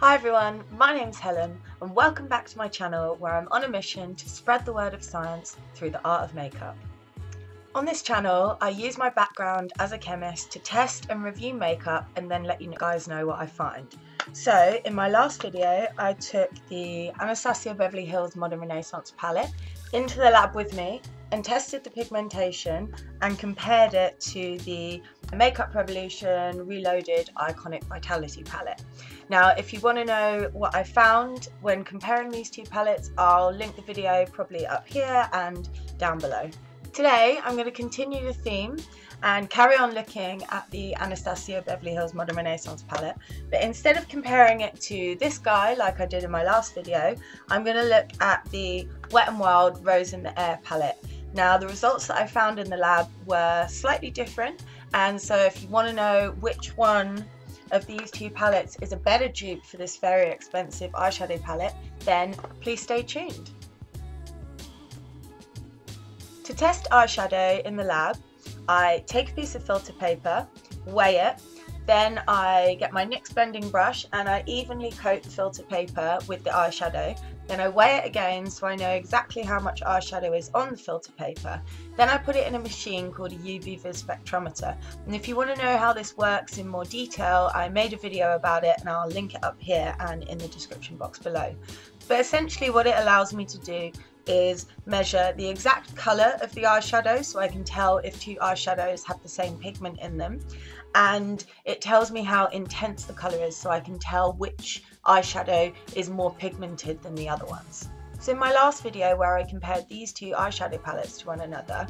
Hi everyone, my name's Helen and welcome back to my channel where I'm on a mission to spread the word of science through the art of makeup. On this channel, I use my background as a chemist to test and review makeup and then let you guys know what I find. So, in my last video, I took the Anastasia Beverly Hills Modern Renaissance palette into the lab with me and tested the pigmentation and compared it to the Makeup Revolution Reloaded Iconic Vitality palette. Now, if you want to know what I found when comparing these two palettes, I'll link the video probably up here and down below. Today, I'm going to continue the theme and carry on looking at the Anastasia Beverly Hills Modern Renaissance palette. But instead of comparing it to this guy, like I did in my last video, I'm going to look at the Wet n Wild Rose in the Air palette. Now, the results that I found in the lab were slightly different, and so if you want to know which one of these two palettes is a better dupe for this very expensive eyeshadow palette, then please stay tuned. To test eyeshadow in the lab, I take a piece of filter paper, weigh it, then I get my NYX blending brush and I evenly coat the filter paper with the eyeshadow. Then I weigh it again so I know exactly how much eyeshadow is on the filter paper. Then I put it in a machine called a UV vis spectrometer. And if you want to know how this works in more detail, I made a video about it and I'll link it up here and in the description box below. But essentially what it allows me to do is measure the exact colour of the eyeshadow so I can tell if two eyeshadows have the same pigment in them and it tells me how intense the colour is so I can tell which eyeshadow is more pigmented than the other ones. So in my last video where I compared these two eyeshadow palettes to one another,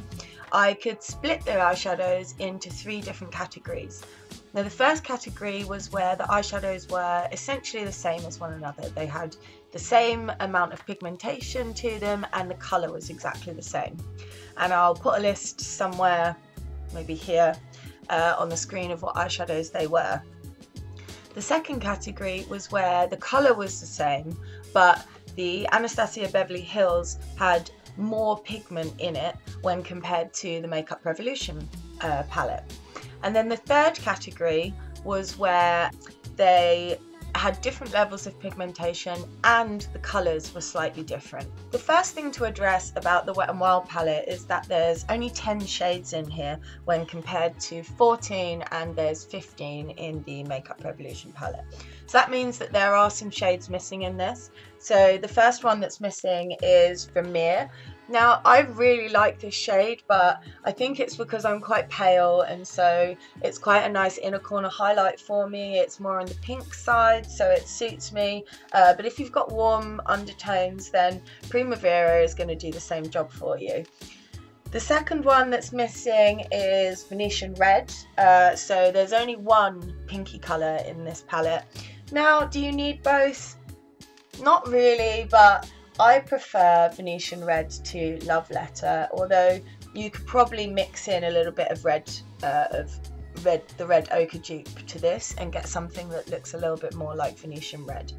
I could split the eyeshadows into three different categories. Now the first category was where the eyeshadows were essentially the same as one another. They had the same amount of pigmentation to them and the colour was exactly the same. And I'll put a list somewhere, maybe here, uh, on the screen of what eyeshadows they were. The second category was where the colour was the same, but the Anastasia Beverly Hills had more pigment in it when compared to the Makeup Revolution uh, palette. And then the third category was where they had different levels of pigmentation and the colours were slightly different. The first thing to address about the Wet n Wild palette is that there's only 10 shades in here when compared to 14 and there's 15 in the Makeup Revolution palette. So that means that there are some shades missing in this. So the first one that's missing is Vermeer now, I really like this shade, but I think it's because I'm quite pale, and so it's quite a nice inner corner highlight for me. It's more on the pink side, so it suits me. Uh, but if you've got warm undertones, then Primavera is going to do the same job for you. The second one that's missing is Venetian Red. Uh, so there's only one pinky colour in this palette. Now, do you need both? Not really, but I prefer Venetian Red to Love Letter, although you could probably mix in a little bit of red, uh, of red, the red ochre dupe to this and get something that looks a little bit more like Venetian Red.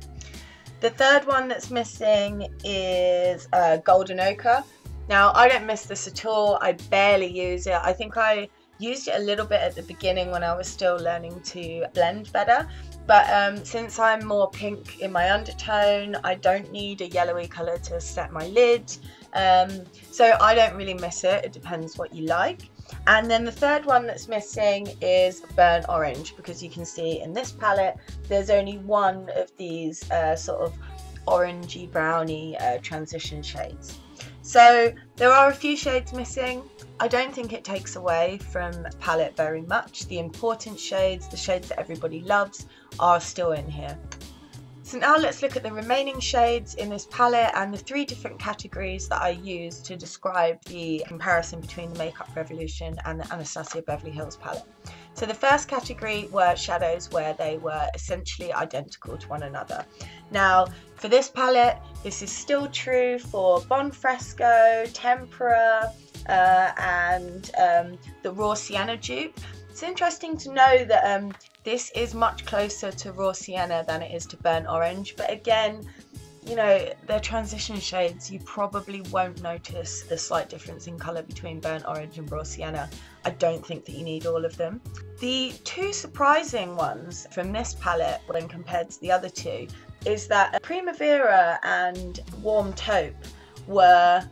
The third one that's missing is uh, Golden Ochre. Now, I don't miss this at all. I barely use it. I think I used it a little bit at the beginning when I was still learning to blend better. But um, since I'm more pink in my undertone, I don't need a yellowy colour to set my lid. Um, so I don't really miss it. It depends what you like. And then the third one that's missing is burnt orange because you can see in this palette there's only one of these uh, sort of orangey browny uh, transition shades. So there are a few shades missing. I don't think it takes away from palette very much. The important shades, the shades that everybody loves, are still in here. So now let's look at the remaining shades in this palette and the three different categories that I use to describe the comparison between the Makeup Revolution and the Anastasia Beverly Hills palette. So the first category were shadows where they were essentially identical to one another. Now for this palette, this is still true for Buon Fresco, Tempera, uh, and um, the Raw Sienna dupe. It's interesting to know that um, this is much closer to Raw Sienna than it is to Burnt Orange, but again, you know, they're transition shades. You probably won't notice the slight difference in colour between burnt orange and raw sienna. I don't think that you need all of them. The two surprising ones from this palette when compared to the other two is that Primavera and Warm Taupe were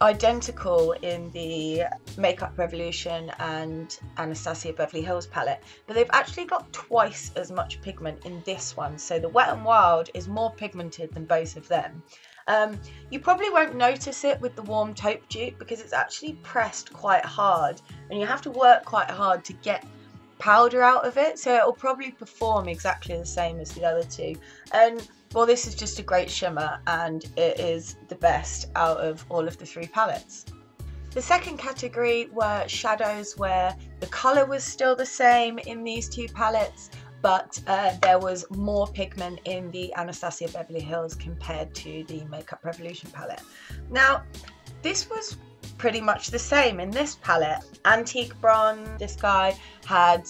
identical in the Makeup Revolution and Anastasia Beverly Hills palette, but they've actually got twice as much pigment in this one. So the Wet n Wild is more pigmented than both of them. Um, you probably won't notice it with the warm taupe dupe because it's actually pressed quite hard and you have to work quite hard to get powder out of it so it'll probably perform exactly the same as the other two and well, this is just a great shimmer and it is the best out of all of the three palettes. The second category were shadows where the colour was still the same in these two palettes but uh, there was more pigment in the Anastasia Beverly Hills compared to the Makeup Revolution palette. Now, this was pretty much the same in this palette. Antique Bronze, this guy had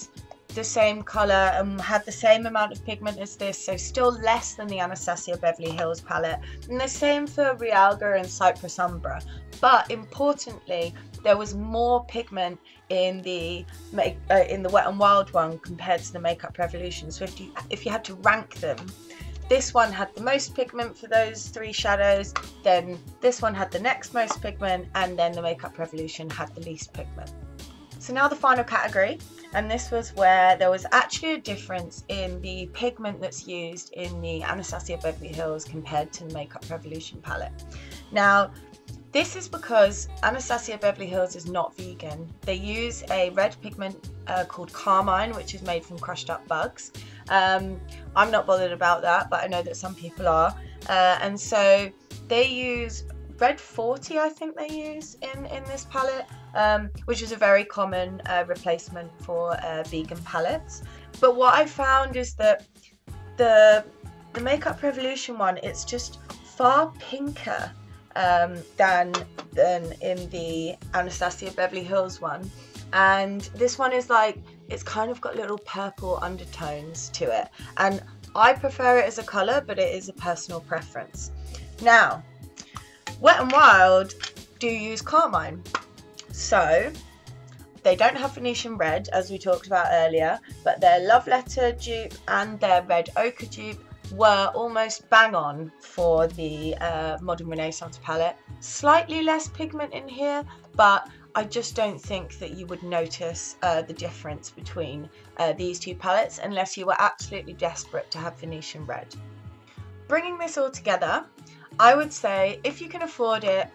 the same colour and had the same amount of pigment as this, so still less than the Anastasia Beverly Hills palette. And the same for Realgar and Cyprus Umber. But importantly, there was more pigment in the make uh, in the Wet and Wild one compared to the Makeup Revolution. So if you if you had to rank them, this one had the most pigment for those three shadows, then this one had the next most pigment, and then the Makeup Revolution had the least pigment. So now the final category, and this was where there was actually a difference in the pigment that's used in the Anastasia Beverly Hills compared to the Makeup Revolution palette. Now, this is because Anastasia Beverly Hills is not vegan. They use a red pigment uh, called carmine, which is made from crushed up bugs. Um, I'm not bothered about that, but I know that some people are. Uh, and so they use red 40, I think they use in, in this palette um, which is a very common uh, replacement for uh, vegan palettes. But what I found is that the the Makeup Revolution one, it's just far pinker um, than than in the Anastasia Beverly Hills one, and this one is like it's kind of got little purple undertones to it, and I prefer it as a colour, but it is a personal preference. Now, Wet and Wild do use carmine, so they don't have Venetian red, as we talked about earlier, but their love letter dupe and their red ochre dupe were almost bang on for the uh, Modern Renaissance palette. Slightly less pigment in here, but I just don't think that you would notice uh, the difference between uh, these two palettes unless you were absolutely desperate to have Venetian red. Bringing this all together, I would say if you can afford it,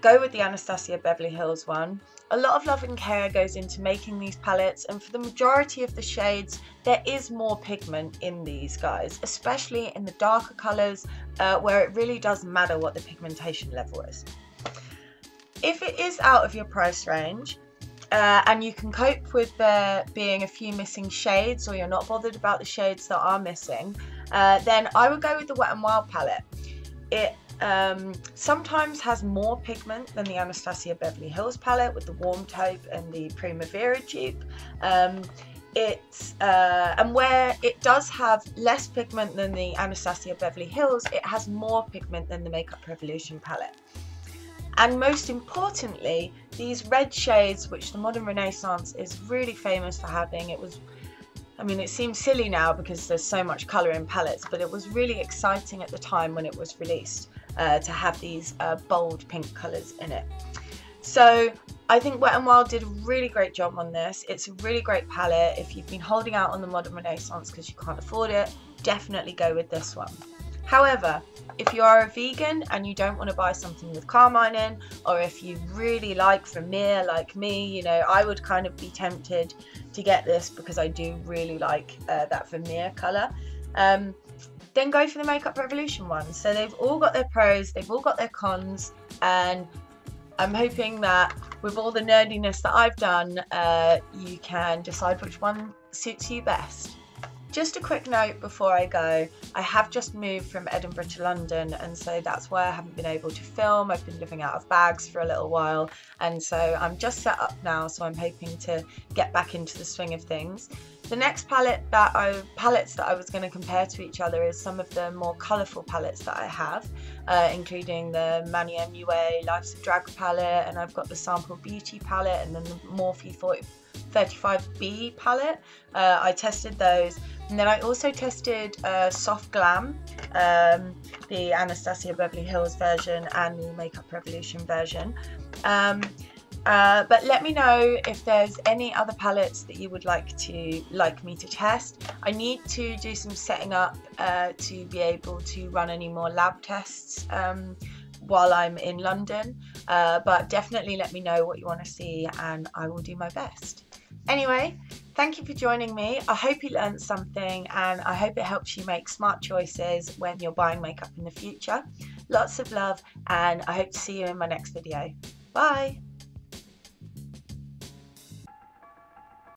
go with the Anastasia Beverly Hills one. A lot of love and care goes into making these palettes and for the majority of the shades there is more pigment in these guys, especially in the darker colours uh, where it really does matter what the pigmentation level is. If it is out of your price range, uh, and you can cope with there being a few missing shades or you're not bothered about the shades that are missing, uh, then I would go with the Wet n Wild palette. It um, sometimes has more pigment than the Anastasia Beverly Hills palette with the warm taupe and the Primavera dupe. Um, it's uh, and where it does have less pigment than the Anastasia Beverly Hills, it has more pigment than the Makeup Revolution palette. And most importantly, these red shades, which the Modern Renaissance is really famous for having, it was I mean, it seems silly now because there's so much colour in palettes, but it was really exciting at the time when it was released uh, to have these uh, bold pink colours in it. So I think Wet n Wild did a really great job on this. It's a really great palette. If you've been holding out on the Modern Renaissance because you can't afford it, definitely go with this one. However, if you are a vegan and you don't want to buy something with carmine in, or if you really like Vermeer like me, you know, I would kind of be tempted to get this because I do really like uh, that Vermeer colour. Um, then go for the Makeup Revolution one. So they've all got their pros, they've all got their cons, and I'm hoping that with all the nerdiness that I've done, uh, you can decide which one suits you best. Just a quick note before I go, I have just moved from Edinburgh to London and so that's why I haven't been able to film. I've been living out of bags for a little while and so I'm just set up now so I'm hoping to get back into the swing of things. The next palette that I palettes that I was going to compare to each other is some of the more colourful palettes that I have, uh, including the Manny MUA Life's a Drag palette, and I've got the Sample Beauty palette, and then the Morphe 35B palette. Uh, I tested those, and then I also tested uh, Soft Glam, um, the Anastasia Beverly Hills version, and the Makeup Revolution version. Um, uh, but let me know if there's any other palettes that you would like to like me to test. I need to do some setting up uh, to be able to run any more lab tests um, while I'm in London. Uh, but definitely let me know what you want to see and I will do my best. Anyway, thank you for joining me. I hope you learned something and I hope it helps you make smart choices when you're buying makeup in the future. Lots of love and I hope to see you in my next video. Bye!